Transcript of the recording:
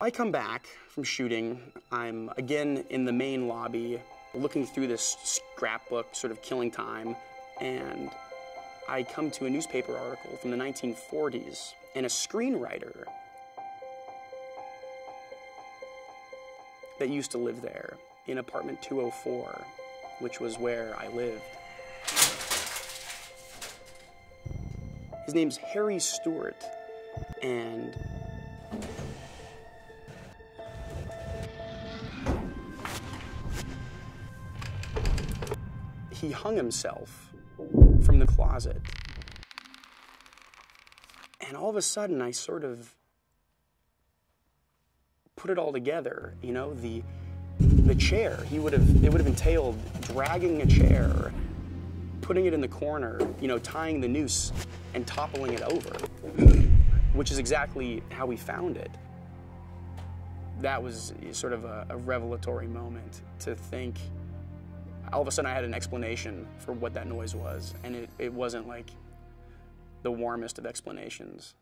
I come back from shooting. I'm again in the main lobby, looking through this scrapbook, sort of killing time, and I come to a newspaper article from the 1940s, and a screenwriter that used to live there in apartment 204, which was where I lived. His name's Harry Stewart, and he hung himself from the closet. And all of a sudden, I sort of put it all together. You know, the the chair. He would have. It would have entailed dragging a chair, putting it in the corner. You know, tying the noose and toppling it over, which is exactly how we found it. That was sort of a, a revelatory moment to think all of a sudden I had an explanation for what that noise was, and it, it wasn't like the warmest of explanations.